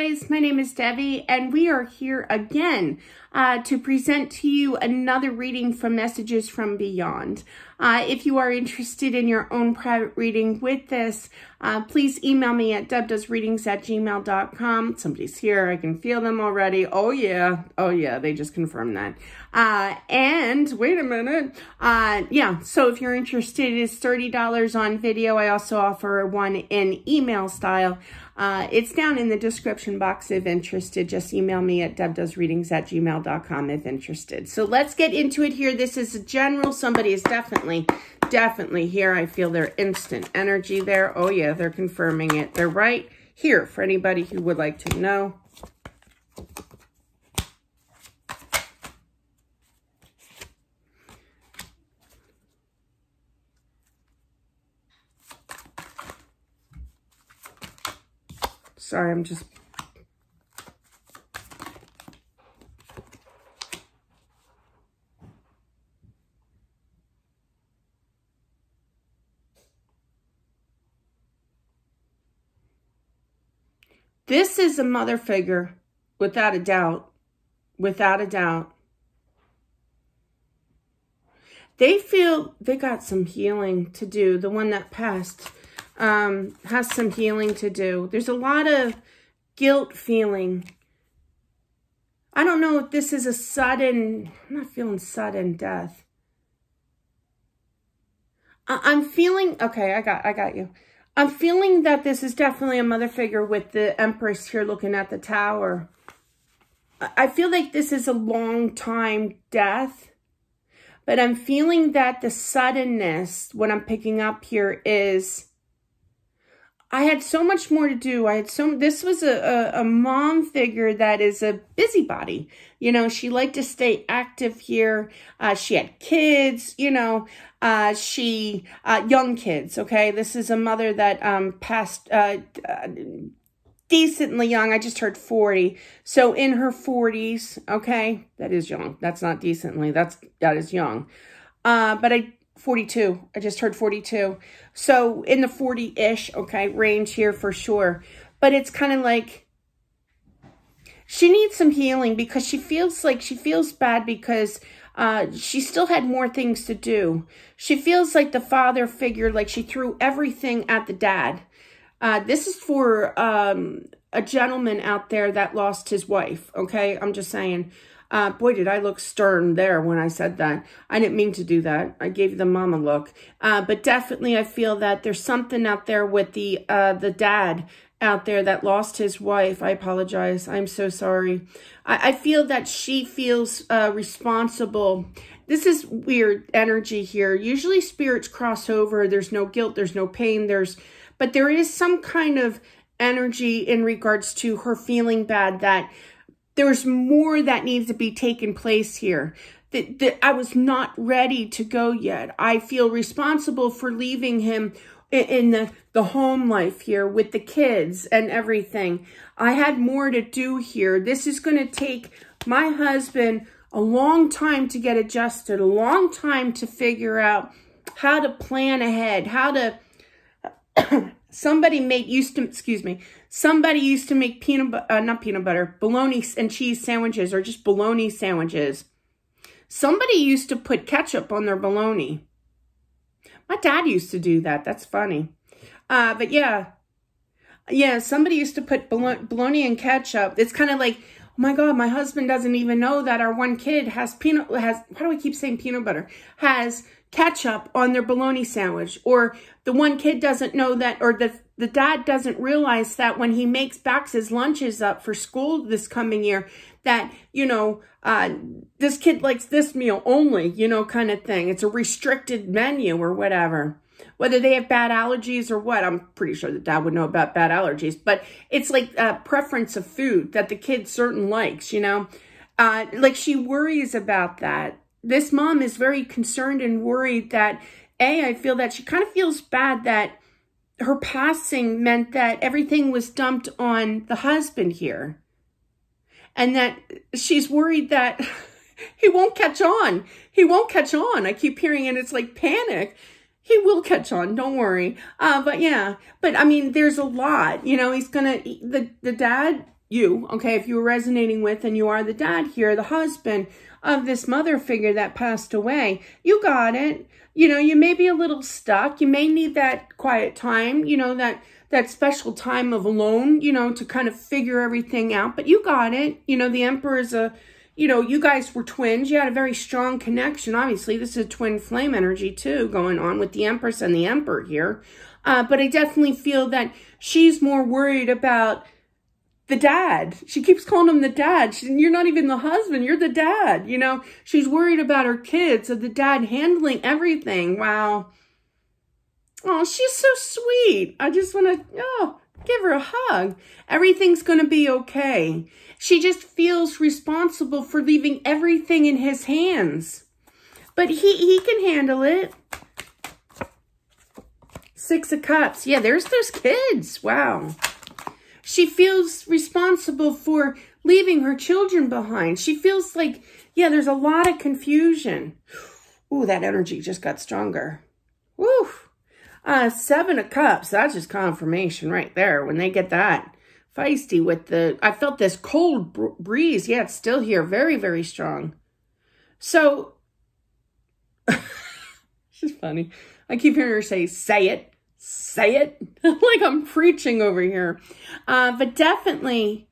guys, my name is Debbie and we are here again uh, to present to you another reading from Messages from Beyond. Uh, if you are interested in your own private reading with this, uh, please email me at debdoesreadings at gmail.com. Somebody's here. I can feel them already. Oh, yeah. Oh, yeah. They just confirmed that. Uh, and wait a minute. Uh, yeah. So if you're interested, it's $30 on video. I also offer one in email style. Uh, it's down in the description box if interested. Just email me at debdoesreadings at gmail.com if interested. So let's get into it here. This is a general. Somebody is definitely, definitely here. I feel their instant energy there. Oh, yeah, they're confirming it. They're right here for anybody who would like to know. Sorry, I'm just... This is a mother figure, without a doubt. Without a doubt. They feel they got some healing to do, the one that passed um, has some healing to do. There's a lot of guilt feeling. I don't know if this is a sudden, I'm not feeling sudden death. I, am feeling, okay, I got, I got you. I'm feeling that this is definitely a mother figure with the Empress here looking at the tower. I feel like this is a long time death, but I'm feeling that the suddenness, what I'm picking up here is I had so much more to do. I had so, this was a, a, a, mom figure that is a busybody. You know, she liked to stay active here. Uh, she had kids, you know, uh, she, uh, young kids, okay? This is a mother that, um, passed, uh, decently young. I just heard 40. So in her 40s, okay? That is young. That's not decently. That's, that is young. Uh, but I 42. I just heard 42. So in the 40-ish, okay, range here for sure. But it's kind of like she needs some healing because she feels like she feels bad because uh, she still had more things to do. She feels like the father figure, like she threw everything at the dad. Uh, this is for um, a gentleman out there that lost his wife, okay? I'm just saying. Uh, boy, did I look stern there when I said that. I didn't mean to do that. I gave the mama look. Uh, but definitely I feel that there's something out there with the, uh, the dad out there that lost his wife. I apologize. I'm so sorry. I, I feel that she feels uh, responsible. This is weird energy here. Usually spirits cross over. There's no guilt. There's no pain. There's, but there is some kind of energy in regards to her feeling bad that there's more that needs to be taken place here. That, that I was not ready to go yet. I feel responsible for leaving him in the, the home life here with the kids and everything. I had more to do here. This is going to take my husband a long time to get adjusted, a long time to figure out how to plan ahead, how to Somebody made, used to, excuse me, somebody used to make peanut, uh, not peanut butter, bologna and cheese sandwiches or just bologna sandwiches. Somebody used to put ketchup on their bologna. My dad used to do that. That's funny. Uh, but yeah, yeah, somebody used to put bologna and ketchup. It's kind of like, oh my God, my husband doesn't even know that our one kid has peanut, has, why do I keep saying peanut butter? Has ketchup on their bologna sandwich. Or the one kid doesn't know that, or the, the dad doesn't realize that when he makes backs his lunches up for school this coming year, that, you know, uh, this kid likes this meal only, you know, kind of thing. It's a restricted menu or whatever. Whether they have bad allergies or what, I'm pretty sure the dad would know about bad allergies. But it's like a preference of food that the kid certain likes, you know. Uh, like she worries about that this mom is very concerned and worried that, A, I feel that she kind of feels bad that her passing meant that everything was dumped on the husband here. And that she's worried that he won't catch on. He won't catch on. I keep hearing it. It's like panic. He will catch on. Don't worry. Uh, but yeah, but I mean, there's a lot, you know, he's going to, the, the dad you, okay, if you were resonating with and you are the dad here, the husband of this mother figure that passed away, you got it. You know, you may be a little stuck. You may need that quiet time, you know, that that special time of alone, you know, to kind of figure everything out. But you got it. You know, the Emperor is a, you know, you guys were twins. You had a very strong connection. Obviously, this is twin flame energy too going on with the Empress and the Emperor here. Uh, but I definitely feel that she's more worried about the dad. She keeps calling him the dad. She, you're not even the husband. You're the dad. You know, she's worried about her kids, of the dad handling everything. Wow. Oh, she's so sweet. I just want to, oh, give her a hug. Everything's going to be okay. She just feels responsible for leaving everything in his hands. But he, he can handle it. Six of Cups. Yeah, there's those kids. Wow. She feels responsible for leaving her children behind. She feels like, yeah, there's a lot of confusion. Ooh, that energy just got stronger. Woo. Uh, seven of Cups. That's just confirmation right there. When they get that feisty with the, I felt this cold breeze. Yeah, it's still here. Very, very strong. So, just funny. I keep hearing her say, say it say it like I'm preaching over here. Uh, but definitely,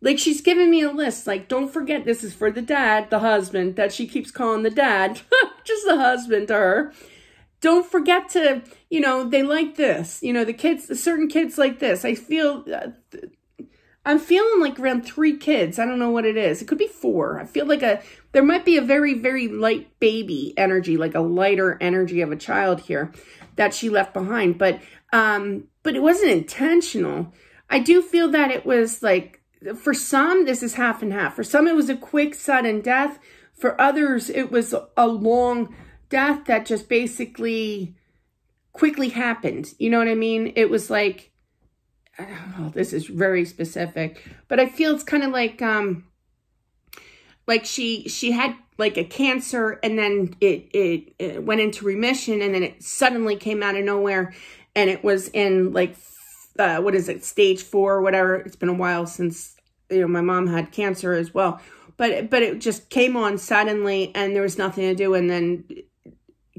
like she's giving me a list. Like, don't forget this is for the dad, the husband, that she keeps calling the dad, just the husband to her. Don't forget to, you know, they like this. You know, the kids, certain kids like this. I feel, uh, I'm feeling like around three kids. I don't know what it is. It could be four. I feel like a, there might be a very, very light baby energy, like a lighter energy of a child here that she left behind. But um, but it wasn't intentional. I do feel that it was like, for some, this is half and half. For some, it was a quick, sudden death. For others, it was a long death that just basically quickly happened. You know what I mean? It was like, know, this is very specific, but I feel it's kind of like, um, like she, she had like a cancer and then it, it, it went into remission and then it suddenly came out of nowhere and it was in like uh, what is it stage four or whatever? It's been a while since you know my mom had cancer as well. But but it just came on suddenly and there was nothing to do and then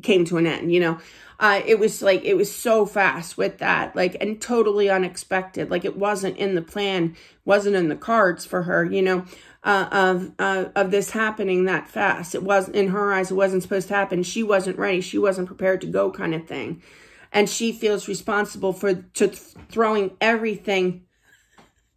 came to an end you know uh, it was like it was so fast with that like and totally unexpected like it wasn't in the plan wasn't in the cards for her you know uh, of uh, of this happening that fast. It wasn't in her eyes. It wasn't supposed to happen. She wasn't ready. She wasn't prepared to go, kind of thing. And she feels responsible for to th throwing everything.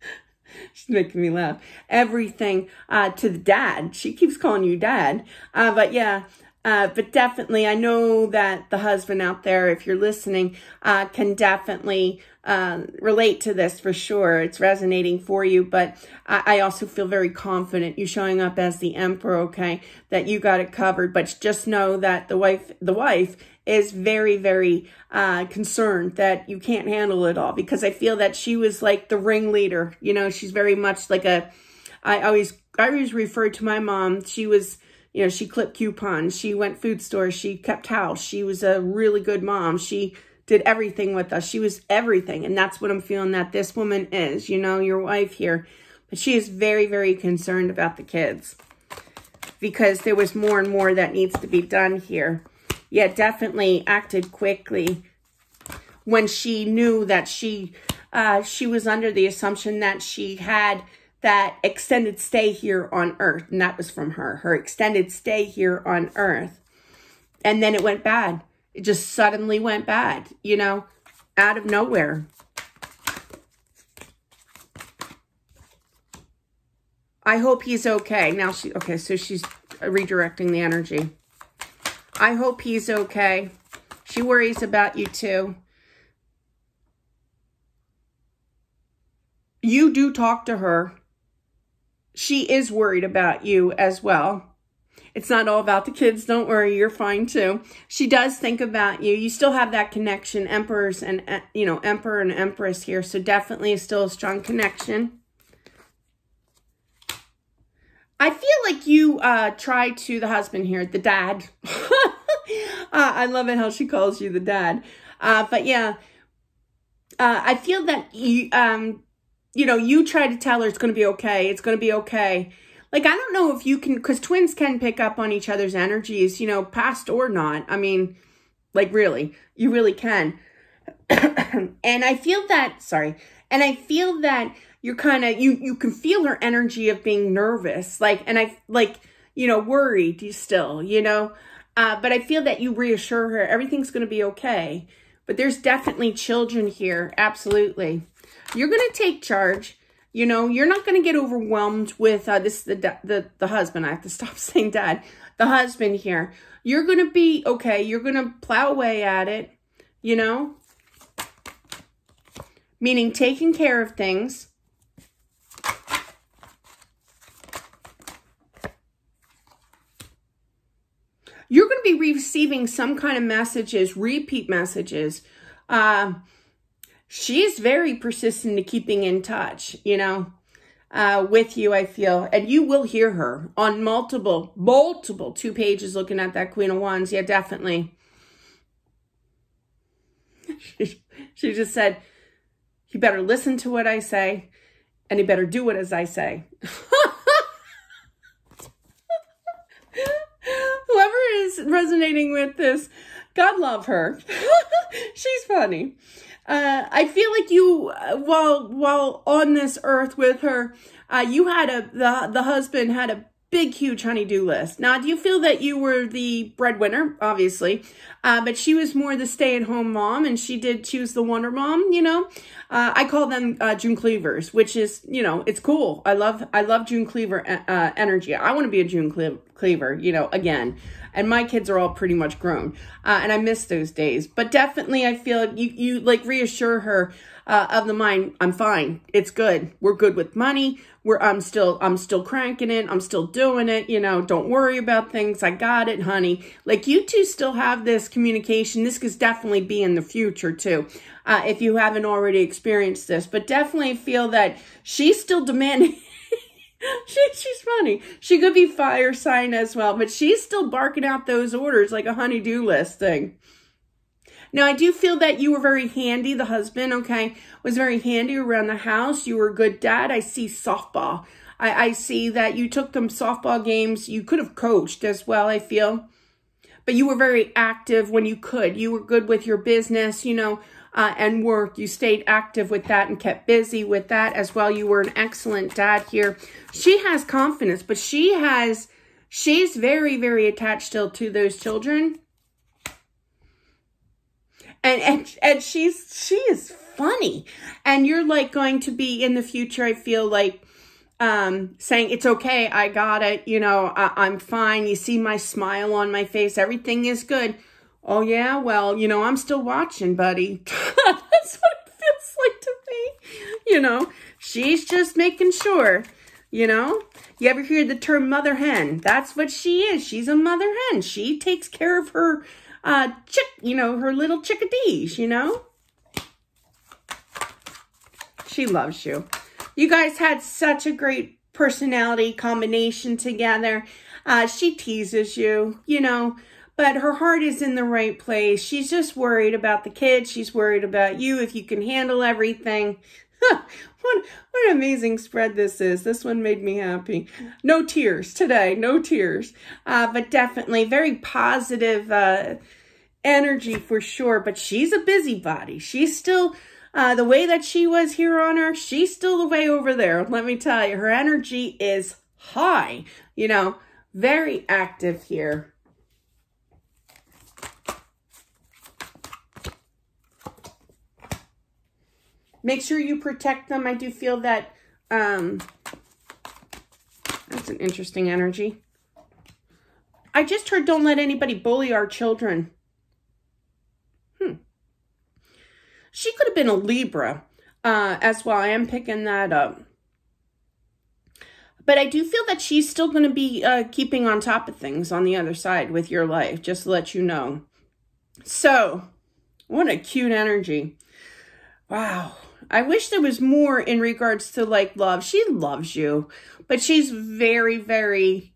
She's making me laugh. Everything uh, to the dad. She keeps calling you dad. Uh, but yeah, uh, but definitely, I know that the husband out there, if you're listening, uh, can definitely uh, relate to this for sure. It's resonating for you, but I, I, also feel very confident you showing up as the emperor, okay, that you got it covered. But just know that the wife, the wife is very, very uh, concerned that you can't handle it all because I feel that she was like the ringleader. You know, she's very much like a, I always, I always refer to my mom. She was, you know, she clipped coupons. She went food stores. She kept house. She was a really good mom. She did everything with us. She was everything. And that's what I'm feeling that this woman is, you know, your wife here. But she is very, very concerned about the kids because there was more and more that needs to be done here. Yeah, definitely acted quickly when she knew that she uh, she was under the assumption that she had that extended stay here on earth. And that was from her, her extended stay here on earth. And then it went bad. It just suddenly went bad, you know, out of nowhere. I hope he's okay. Now she, okay, so she's redirecting the energy. I hope he's okay. She worries about you too. You do talk to her she is worried about you as well. It's not all about the kids. Don't worry. You're fine too. She does think about you. You still have that connection, emperors and, uh, you know, emperor and empress here. So definitely still a strong connection. I feel like you uh, try to, the husband here, the dad. uh, I love it how she calls you the dad. Uh, but yeah, uh, I feel that you, um, you know, you try to tell her it's going to be okay. It's going to be okay. Like, I don't know if you can, because twins can pick up on each other's energies, you know, past or not. I mean, like, really, you really can. and I feel that, sorry, and I feel that you're kind of, you, you can feel her energy of being nervous. Like, and I, like, you know, worried you still, you know, uh, but I feel that you reassure her everything's going to be okay. But there's definitely children here. Absolutely. You're going to take charge. You know, you're not going to get overwhelmed with uh, this, the, the, the husband. I have to stop saying dad. The husband here. You're going to be okay. You're going to plow away at it, you know, meaning taking care of things. You're going to be receiving some kind of messages, repeat messages. Uh, she's very persistent in keeping in touch, you know, uh, with you, I feel. And you will hear her on multiple, multiple two pages looking at that Queen of Wands. Yeah, definitely. She, she just said, you better listen to what I say and you better do it as I say. Whoever resonating with this, God love her. She's funny. Uh, I feel like you, uh, while while on this earth with her, uh, you had a the the husband had a big, huge honeydew list. Now, do you feel that you were the breadwinner? Obviously. Uh, but she was more the stay-at-home mom, and she did choose the wonder mom, you know? Uh, I call them uh, June Cleavers, which is, you know, it's cool. I love I love June Cleaver uh, energy. I want to be a June Cle Cleaver, you know, again. And my kids are all pretty much grown. Uh, and I miss those days. But definitely, I feel you, you like reassure her uh, of the mind, I'm fine. It's good. We're good with money. We're, I'm still, I'm still cranking it. I'm still doing it. You know, don't worry about things. I got it, honey. Like you two still have this communication. This could definitely be in the future too. Uh, if you haven't already experienced this, but definitely feel that she's still demanding. she, she's funny. She could be fire sign as well, but she's still barking out those orders like a honey-do list thing. Now, I do feel that you were very handy. The husband, okay, was very handy around the house. You were a good dad. I see softball. I, I see that you took them softball games. You could have coached as well, I feel. But you were very active when you could. You were good with your business, you know, uh, and work. You stayed active with that and kept busy with that as well. You were an excellent dad here. She has confidence, but she has, she's very, very attached still to those children and and and she's she is funny and you're like going to be in the future i feel like um saying it's okay i got it you know I, i'm fine you see my smile on my face everything is good oh yeah? Well you know i'm still watching buddy. That's what it feels like to me. You know she's just making sure you know? You ever hear the term mother hen? That's what she is. She's a mother hen. She takes care of her uh, chick, you know, her little chickadees, you know? She loves you. You guys had such a great personality combination together. Uh, she teases you, you know, but her heart is in the right place. She's just worried about the kids. She's worried about you, if you can handle everything. what, what an amazing spread this is. This one made me happy. No tears today, no tears. Uh, but definitely very positive uh, energy for sure. But she's a busybody. She's still, uh, the way that she was here on Earth, she's still the way over there. Let me tell you, her energy is high. You know, very active here. Make sure you protect them. I do feel that, um, that's an interesting energy. I just heard don't let anybody bully our children. Hmm. She could have been a Libra uh, as well. I am picking that up. But I do feel that she's still going to be uh, keeping on top of things on the other side with your life, just to let you know. So, what a cute energy. Wow. I wish there was more in regards to like love. She loves you, but she's very, very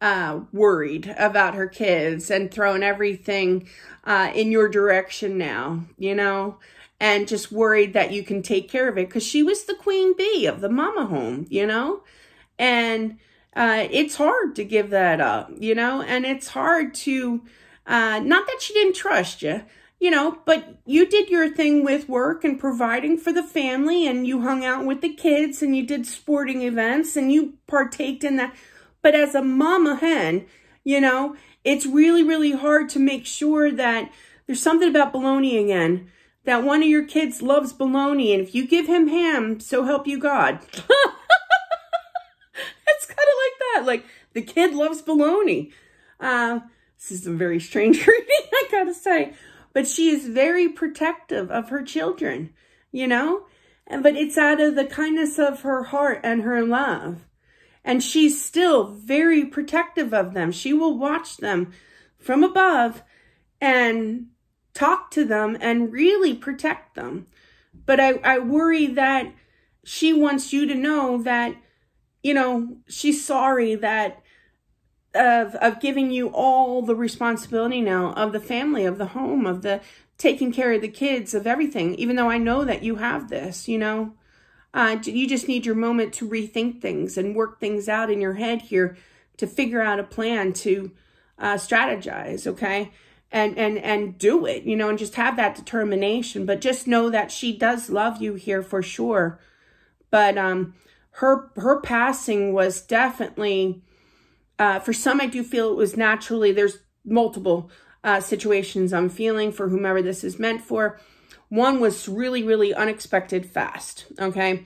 uh, worried about her kids and throwing everything uh, in your direction now, you know? and just worried that you can take care of it because she was the queen bee of the mama home, you know? And uh, it's hard to give that up, you know? And it's hard to, uh, not that she didn't trust you, you know, but you did your thing with work and providing for the family and you hung out with the kids and you did sporting events and you partaked in that. But as a mama hen, you know, it's really, really hard to make sure that there's something about bologna again that one of your kids loves bologna, and if you give him ham, so help you God. it's kind of like that. Like, the kid loves bologna. Uh, this is a very strange reading, I gotta say. But she is very protective of her children, you know? And, but it's out of the kindness of her heart and her love. And she's still very protective of them. She will watch them from above and talk to them and really protect them. But I, I worry that she wants you to know that, you know, she's sorry that of, of giving you all the responsibility now of the family, of the home, of the taking care of the kids, of everything, even though I know that you have this, you know. Uh, you just need your moment to rethink things and work things out in your head here to figure out a plan to uh, strategize, okay? and and and do it you know and just have that determination but just know that she does love you here for sure but um her her passing was definitely uh for some i do feel it was naturally there's multiple uh situations i'm feeling for whomever this is meant for one was really really unexpected fast okay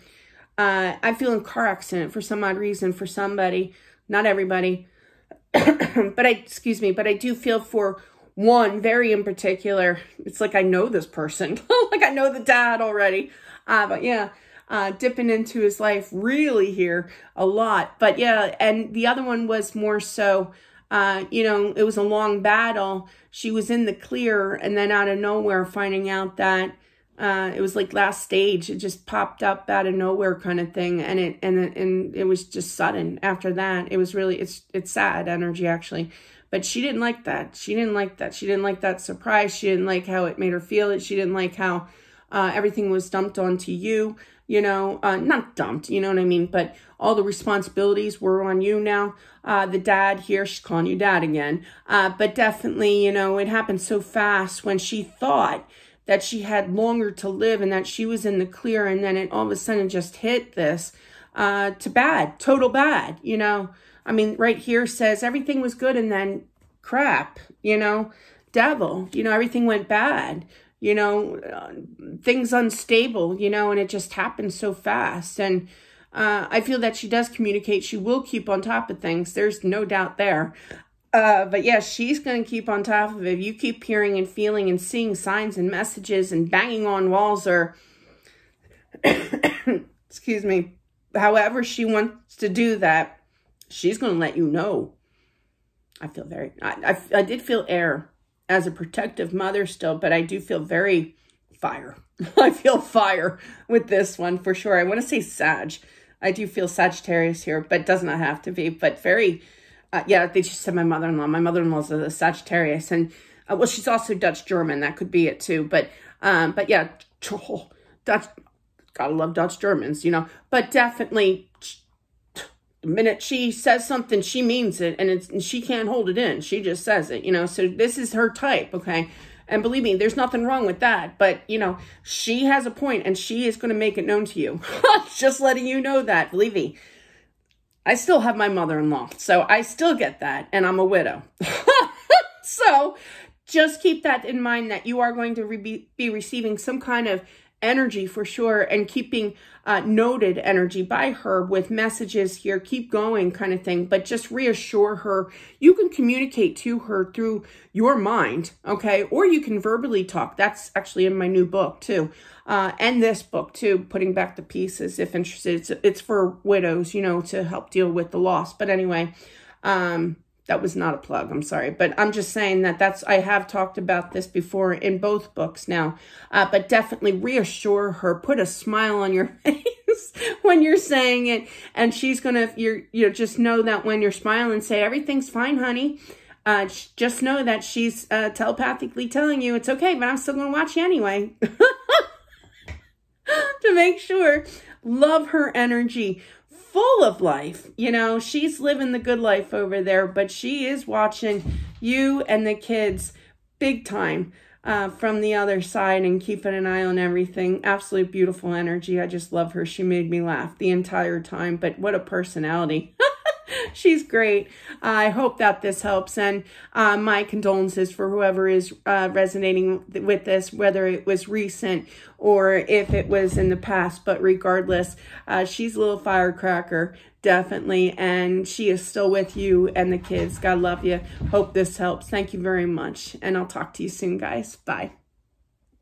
uh i feel in car accident for some odd reason for somebody not everybody but i excuse me but i do feel for one very in particular, it's like I know this person. like I know the dad already. Uh, but yeah, uh, dipping into his life really here a lot. But yeah, and the other one was more so, uh, you know, it was a long battle. She was in the clear and then out of nowhere finding out that uh, it was like last stage. It just popped up out of nowhere kind of thing. And it, and, and it was just sudden after that. It was really, it's, it's sad energy actually. But she didn't like that. She didn't like that. She didn't like that surprise. She didn't like how it made her feel. It. She didn't like how uh, everything was dumped onto you, you know, uh, not dumped, you know what I mean? But all the responsibilities were on you now. Uh, the dad here, she's calling you dad again. Uh, but definitely, you know, it happened so fast when she thought that she had longer to live and that she was in the clear. And then it all of a sudden just hit this uh, to bad, total bad, you know. I mean, right here says everything was good and then crap, you know, devil, you know, everything went bad, you know, uh, things unstable, you know, and it just happens so fast. And uh, I feel that she does communicate. She will keep on top of things. There's no doubt there. Uh, but yeah, she's going to keep on top of it. You keep hearing and feeling and seeing signs and messages and banging on walls or, excuse me, however she wants to do that she's going to let you know. I feel very, I, I, I did feel air as a protective mother still, but I do feel very fire. I feel fire with this one for sure. I want to say Sag. I do feel Sagittarius here, but does not have to be, but very, uh, yeah, they just said my mother-in-law. My mother-in-law's a Sagittarius, and uh, well, she's also Dutch-German. That could be it too, but, um, but yeah, oh, Dutch, gotta love Dutch Germans, you know, but definitely minute she says something, she means it, and it's and she can't hold it in. She just says it, you know. So this is her type, okay? And believe me, there's nothing wrong with that. But, you know, she has a point and she is going to make it known to you. Just letting you know that. Believe me, I still have my mother-in-law. So I still get that. And I'm a widow. so just keep that in mind that you are going to re be receiving some kind of energy for sure and keeping uh, noted energy by her with messages here, keep going kind of thing, but just reassure her. You can communicate to her through your mind, okay? Or you can verbally talk. That's actually in my new book too. Uh, and this book too, Putting Back the Pieces, if interested. It's, it's for widows, you know, to help deal with the loss. But anyway, um, that was not a plug, I'm sorry. But I'm just saying that that's, I have talked about this before in both books now. Uh, but definitely reassure her, put a smile on your face when you're saying it. And she's to, you're, you know, just know that when you're smiling, say, everything's fine, honey. Uh, just know that she's uh, telepathically telling you it's okay, but I'm still to watch you anyway. to make sure. Love her energy full of life. You know, she's living the good life over there, but she is watching you and the kids big time uh, from the other side and keeping an eye on everything. Absolute beautiful energy. I just love her. She made me laugh the entire time, but what a personality. She's great. I hope that this helps. And uh, my condolences for whoever is uh, resonating with this, whether it was recent or if it was in the past. But regardless, uh, she's a little firecracker, definitely. And she is still with you and the kids. God love you. Hope this helps. Thank you very much. And I'll talk to you soon, guys. Bye.